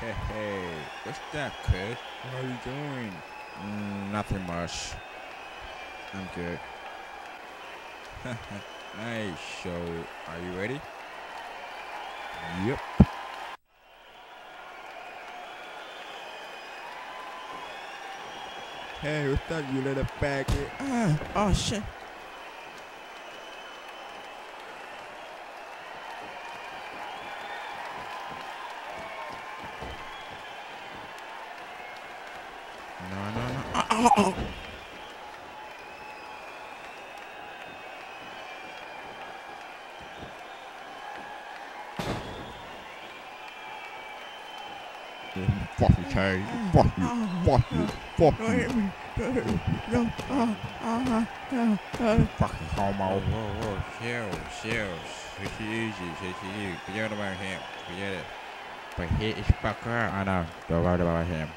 Hey, hey, what's that, kid? What are you doing? Mm, nothing much. I'm good. nice show. Are you ready? Yep. Hey, what's that, you little faggot? Ah, oh shit. No, no, no. Oh, oh, oh. Fuck you, Tay. Fuck you. Fuck you. Fuck you. Fucking homo. Whoa, whoa, whoa, chill, chill. Take it easy, take it easy. Forget about him. Forget it. But he is fucker. I know. Don't worry about him.